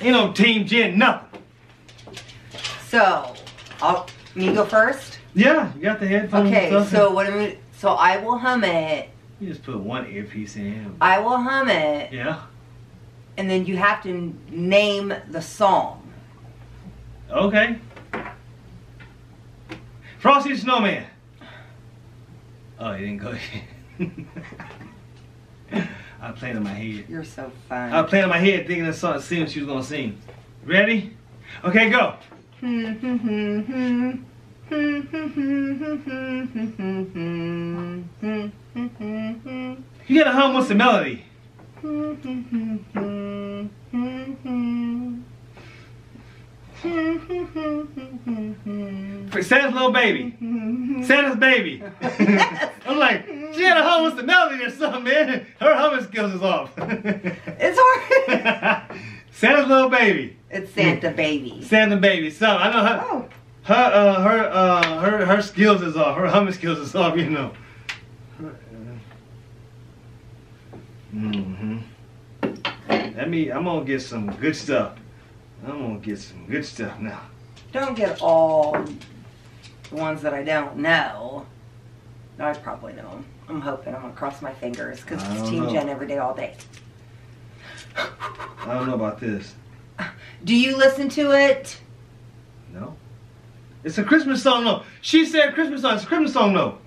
Ain't no Team Jenn, nothing. So, I'll, me go first? Yeah, you got the headphones Okay, and stuff. so what am I, so I will hum it. You just put one earpiece in. I will hum it, Yeah. and then you have to name the song. Okay. Frosty the Snowman. Oh, you didn't go I played in my head. You're so fun. I played in my head thinking of song, seeing what she was gonna sing. Ready? Okay, go. You gotta hum what's the melody. For Santa's little baby. Santa's baby. I'm like, she had a hum what's the melody or something, man. Her humming skills is off. It's hard. Santa's little baby. it's Santa baby. Santa baby. So I know her Oh, her uh her uh her her skills is off. Her humming skills is off, you know. Mm-hmm. Let me I'm gonna get some good stuff. I'm gonna get some good stuff now. don't get all the ones that I don't know. No, I probably know. I'm hoping. I'm gonna cross my fingers because it's Team know. Jenn every day, all day. I don't know about this. Do you listen to it? No. It's a Christmas song, no. She said Christmas song. It's a Christmas song, no.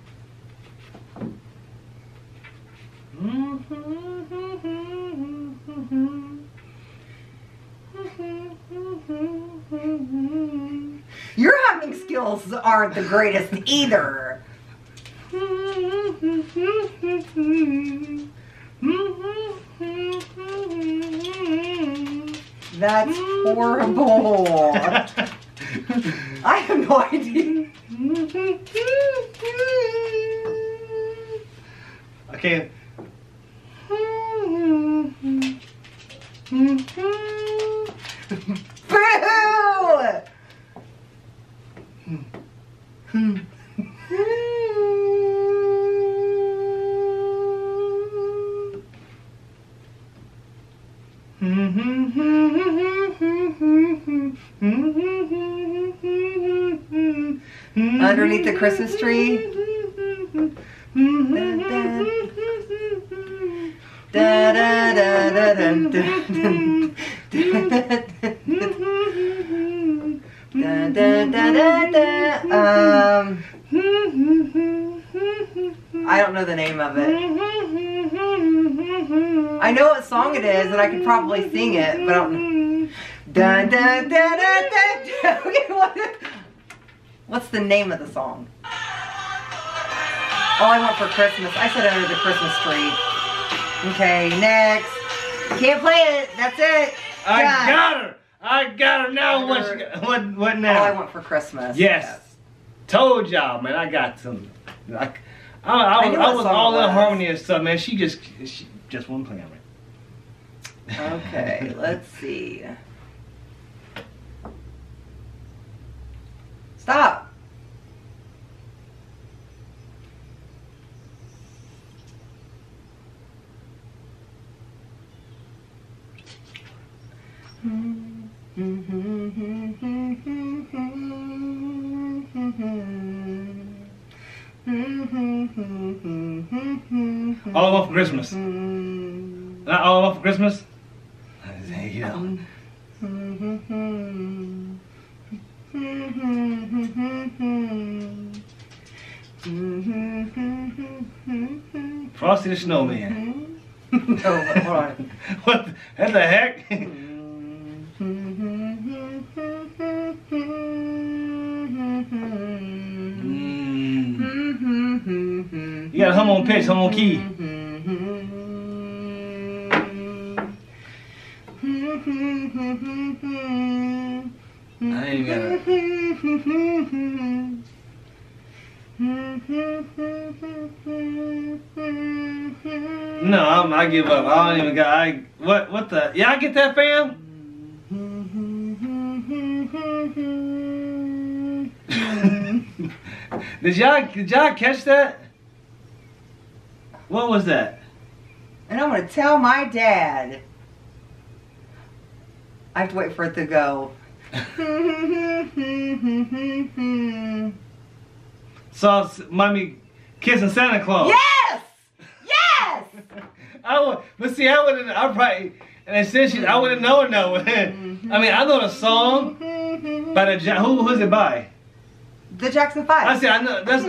Your humming skills aren't the greatest either. That's horrible. I have no idea. I can't. Boo! Underneath the Christmas tree? Da da da dun, dun, dun. Um, I don't know the name of it. I know what song it is, and I could probably sing it, but I don't. Da da da da da. da. Okay, what? What's the name of the song? All I want for Christmas. I said under the Christmas tree. Okay, next. Can't play it. That's it. I got her. I got her now. What, got, what, what now? All I want for Christmas. Yes. Told y'all, man. I got some. Like, I, I, I was, I was all in harmony and stuff, man. She just, she just wasn't playing right. Okay, let's see. Stop. Mm-hmm. All I want for Christmas. Mm-hmm. Not all I want for Christmas. There you go. Mm-hmm. Frosty the Snowman. Hold what? the- What the heck? You gotta hum on pitch, hum on key. I ain't gotta. No, I'm, I give up. I don't even got. I what? What the? Yeah, I get that, fam. did y'all did y'all catch that? What was that? And I'm gonna tell my dad. I have to wait for it to go. Saw mommy kissing Santa Claus. yes! Yes! I would, but see, I wouldn't. I probably, and since she, I wouldn't know no. I mean, I know the song by the who who's it by? The Jackson Five. I said I know that's.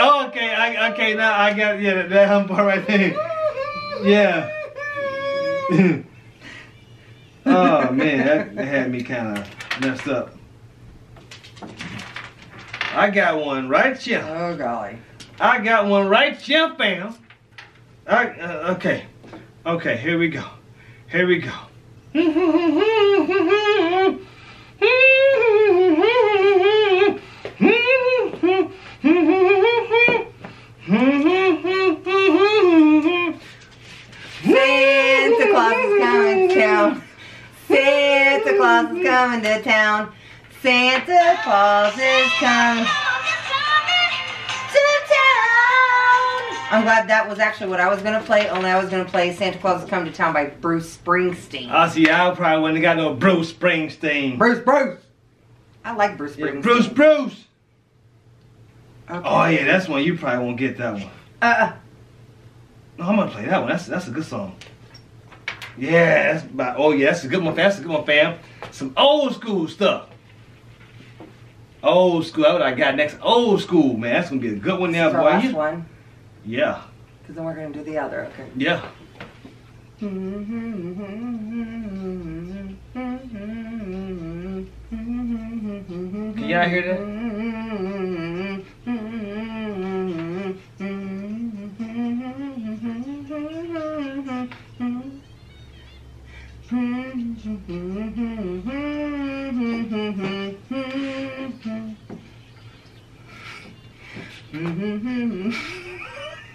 Oh, okay, I okay now I got yeah that, that hum part right there. Yeah. oh man, that, that had me kind of messed up. I got one right here. Oh golly. I got one right here, fam. I, uh, okay, okay, here we go. Here we go. Claus is coming to town. Santa Claus is coming to town. I'm glad that was actually what I was gonna play. Only I was gonna play Santa Claus is coming to town by Bruce Springsteen. I see. I probably wouldn't have got no Bruce Springsteen. Bruce, Bruce. I like Bruce Yeah, Springsteen. Bruce, Bruce. Okay. Oh yeah, that's one. You probably won't get that one. Uh, No, I'm gonna play that one. That's that's a good song. Yeah, that's about. Oh yeah, that's a good one. That's a good one, fam. Some old school stuff. Old school. That's what I got next. Old school, man. That's gonna be a good one now, boy. last You- one. Yeah, Because then we're gonna do the other. Okay. yeah. Mm-hmm. Can y'all hear that?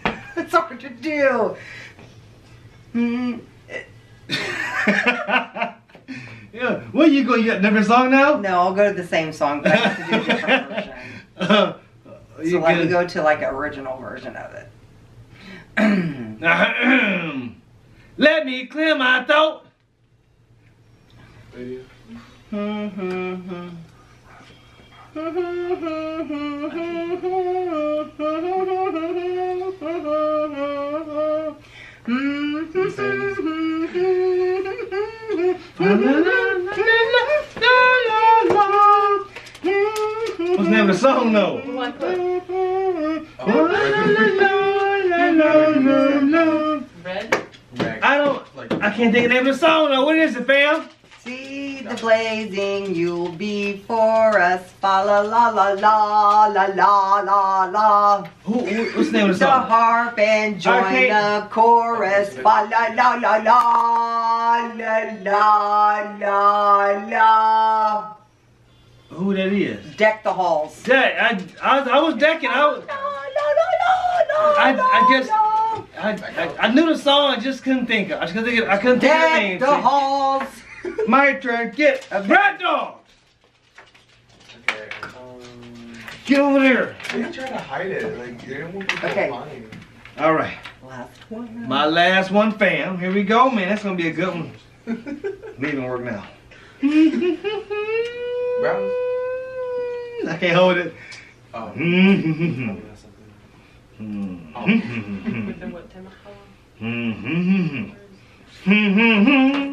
it's hard to do. yeah. Where you go? You got a different song now? No, I'll go to the same song, but I have to do a different version. Uh, So let me go to like an original version of it. Let me clear my throat. What's the name of the song though? One foot. Red. I don't. I can't think of the name of the song though. What is it, fam? See the blazing you'll be for us. Fa la la la la la la la la. Who, who- what's the name of the song? The harp and join Okay. the chorus. Fa la la la la la la la la. Who that is? Deck the halls. Deck. I, I, was- I was decking. I, was, la, la, la, la, I, I la, just. la. I, I, I knew the song. I just couldn't think. Of, I couldn't think. Of, I couldn't think of the Deck name. the halls. My turn. Get a rat dog. Okay. Um, Get over there. why you trying to hide it? Like, you don't want people Okay. to. All right. Last one. My last one, fam. Here we go, man. That's gonna be a good one. Leaving work now. Brown? I can't hold it. Oh. Mm-hmm. Probably not something. Within what time of color? Mm-hmm.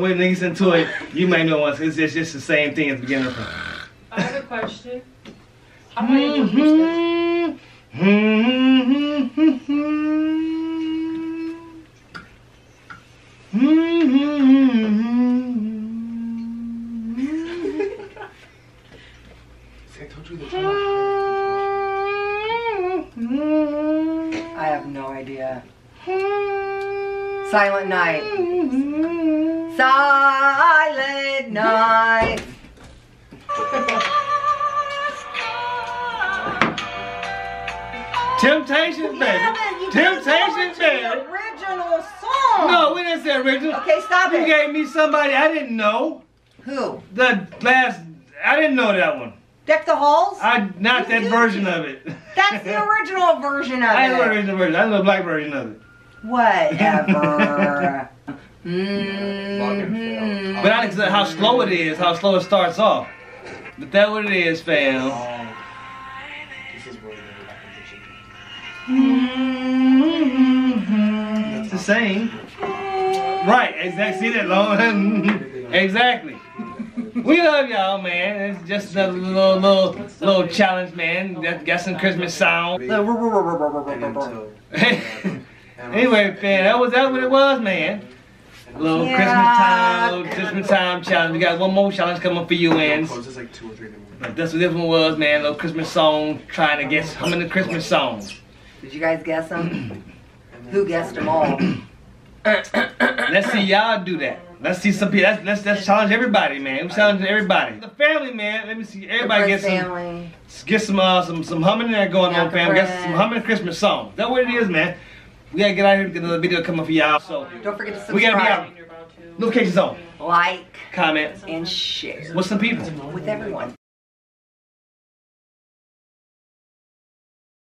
get to I'm waiting niggas into it. You might know once. It's just, just the same thing at the beginning. I have a question. How do I introduce this? See, I told you they're trying to hide I have no idea. Silent night. Silent night. Temptations, baby. Yeah, but you didn't go Temptations, baby. original song. No, we didn't say original. Okay, stop You it. gave me somebody I didn't know. Who? The last, I didn't know that one. Deck the halls? I not that You- version of it. That's the original version of I know the it. original version. I know the black version of it. Whatever. Fucking Mhm. fail. But I think how slow it is, how slow it starts off. But that what it is, fam. Oh, this is really good. It's the same. Right, exactly. See that long? exactly. We love y'all, man. It's just a little, little, little challenge, man. Got, got some Christmas sound. Anyway, fam, that was that what it was, man. Little Yeah. Christmas time, little Christmas time challenge. We got one more challenge coming for you, and ends. like two or three in the morning. But That's what this one was, man. Little Christmas song, trying to guess how many Christmas songs. Did you guys guess them? Who guessed them all? Let's see y'all do that. Let's see some people. Let's, let's, let's challenge everybody, man. We challenge everybody. The family, man. Let me see. Everybody get some, family. get some, uh, some, some humming there going on, fam. Get Fred. some humming Christmas songs. That's what it is, man. We gotta get out here and get another video coming for y'all. So Don't forget to subscribe. We gotta be out. You're about to. notifications on, like, comment. and share What's some people? with everyone.